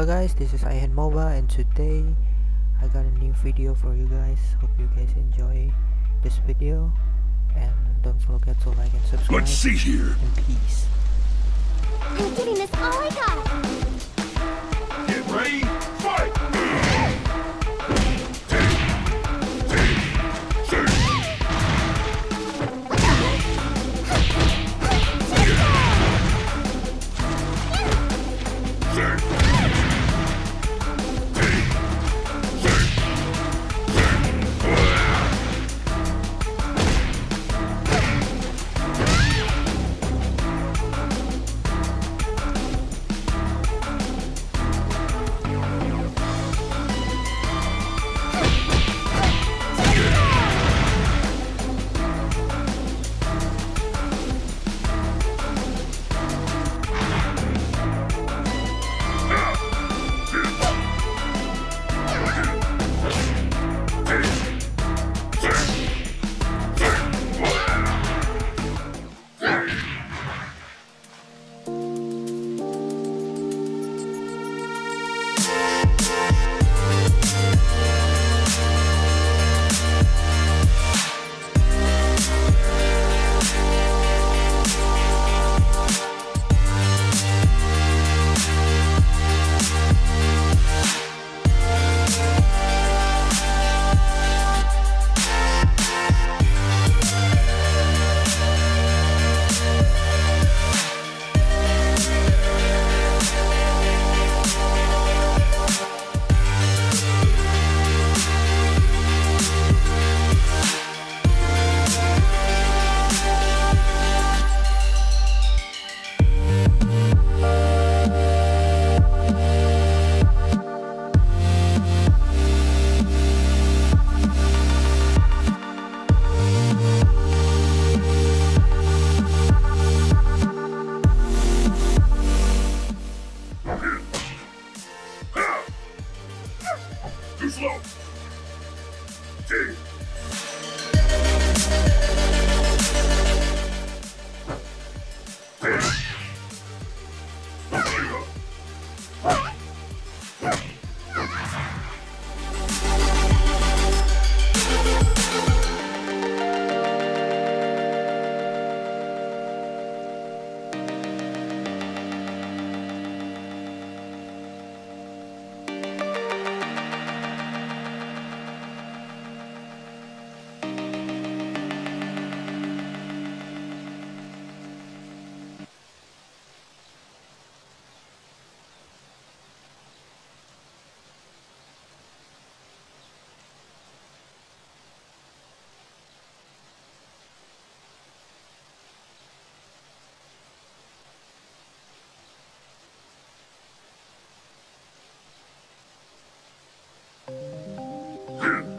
Hello guys, this is Ihan Moba and today I got a new video for you guys. Hope you guys enjoy this video and don't forget to like and subscribe. Let's see here. And peace. I'm giving this all I got. Too slow. Hmm.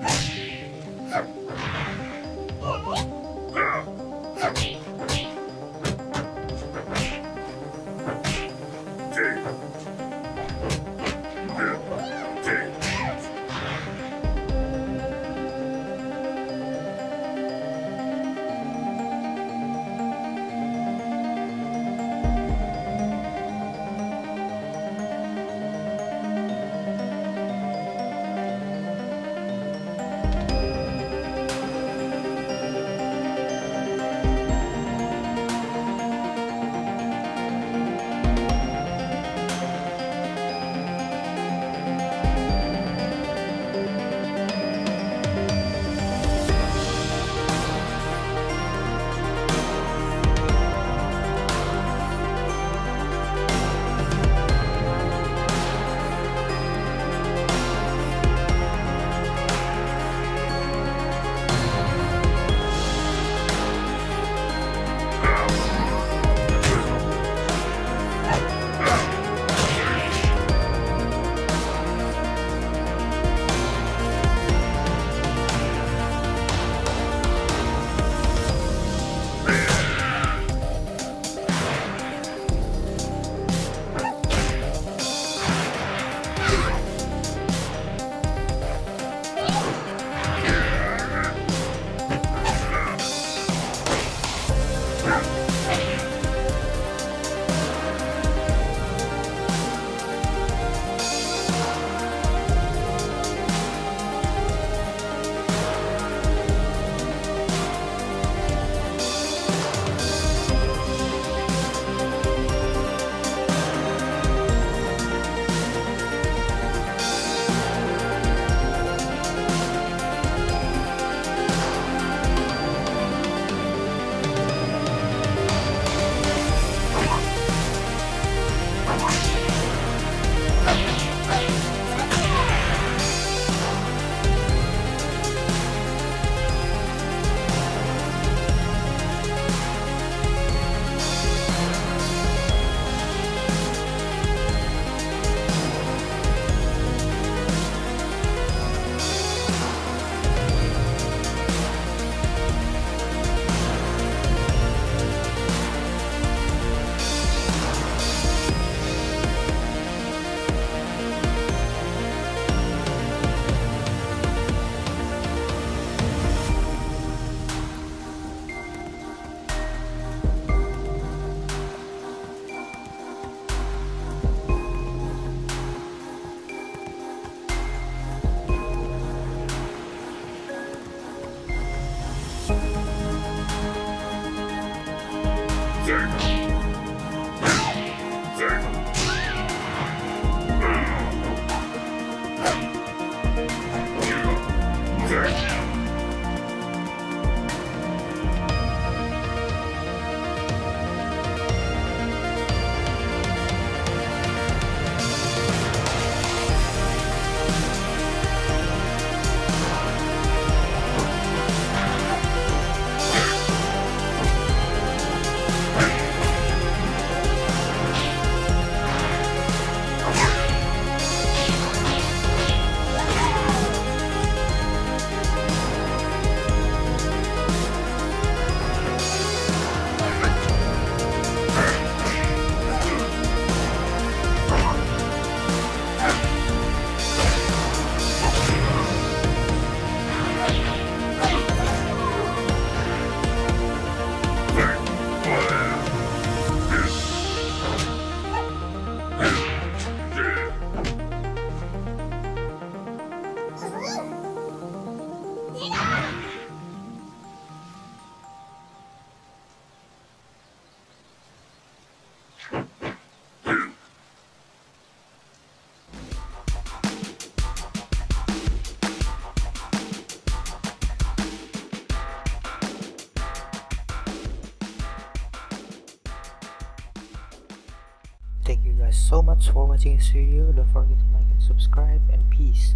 So much for watching. This video don't forget to like and subscribe. And peace